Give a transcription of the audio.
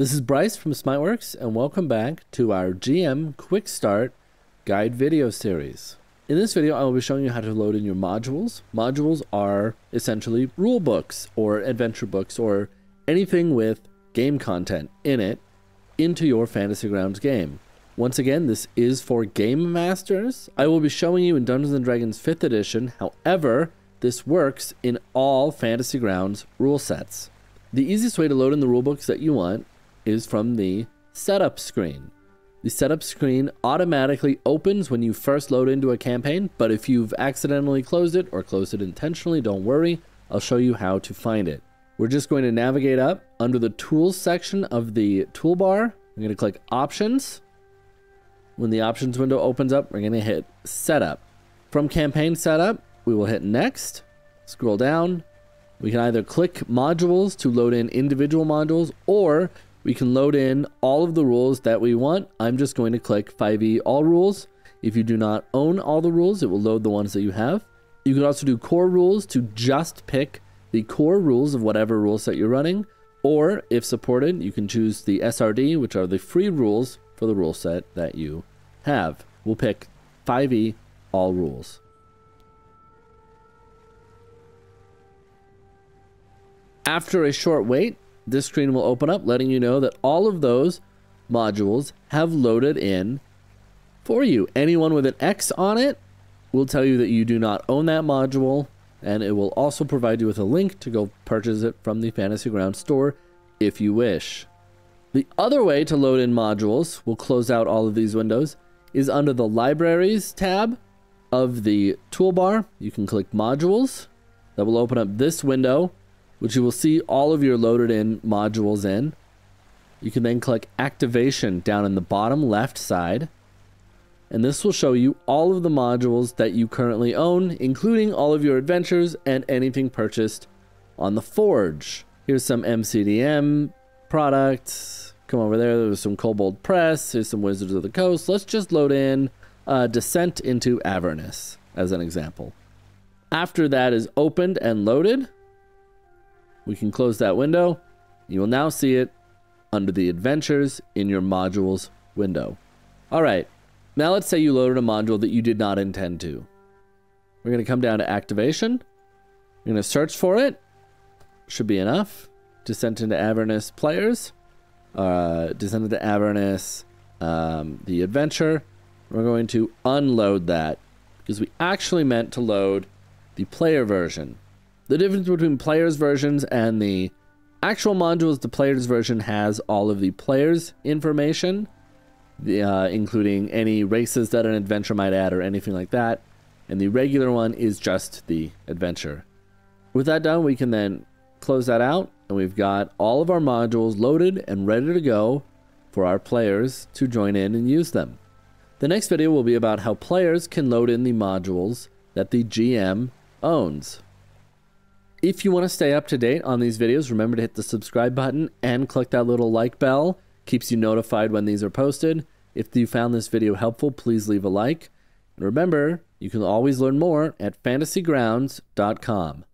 This is Bryce from Smiteworks, and welcome back to our GM Quick Start guide video series. In this video, I will be showing you how to load in your modules. Modules are essentially rule books or adventure books or anything with game content in it into your Fantasy Grounds game. Once again, this is for Game Masters. I will be showing you in Dungeons & Dragons 5th edition. However, this works in all Fantasy Grounds rule sets. The easiest way to load in the rulebooks that you want is from the setup screen. The setup screen automatically opens when you first load into a campaign, but if you've accidentally closed it or closed it intentionally, don't worry. I'll show you how to find it. We're just going to navigate up under the tools section of the toolbar. I'm going to click options. When the options window opens up, we're going to hit setup. From campaign setup, we will hit next, scroll down. We can either click modules to load in individual modules or we can load in all of the rules that we want. I'm just going to click 5e all rules. If you do not own all the rules, it will load the ones that you have. You can also do core rules to just pick the core rules of whatever rule set you're running. Or if supported, you can choose the SRD, which are the free rules for the rule set that you have. We'll pick 5e all rules. After a short wait, this screen will open up letting you know that all of those modules have loaded in for you. Anyone with an X on it will tell you that you do not own that module and it will also provide you with a link to go purchase it from the Fantasy Ground store if you wish. The other way to load in modules, we'll close out all of these windows, is under the Libraries tab of the toolbar. You can click Modules. That will open up this window, which you will see all of your loaded in modules in. You can then click Activation down in the bottom left side and this will show you all of the modules that you currently own, including all of your adventures and anything purchased on the Forge. Here's some MCDM products. Come over there, there's some Kobold Press, here's some Wizards of the Coast. Let's just load in uh, Descent into Avernus as an example. After that is opened and loaded, we can close that window. You will now see it under the Adventures in your Modules window. All right, now let's say you loaded a module that you did not intend to. We're going to come down to activation. We're going to search for it. Should be enough. Descent into Avernus players. Uh, Descent into Avernus, um, the adventure. We're going to unload that because we actually meant to load the player version. The difference between players versions and the actual modules, the players version has all of the players information uh, including any races that an adventure might add or anything like that. And the regular one is just the adventure. With that done, we can then close that out and we've got all of our modules loaded and ready to go for our players to join in and use them. The next video will be about how players can load in the modules that the GM owns. If you want to stay up to date on these videos, remember to hit the subscribe button and click that little like bell keeps you notified when these are posted. If you found this video helpful, please leave a like. And remember, you can always learn more at fantasygrounds.com.